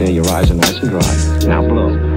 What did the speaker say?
there, your eyes are nice and dry. Now blow.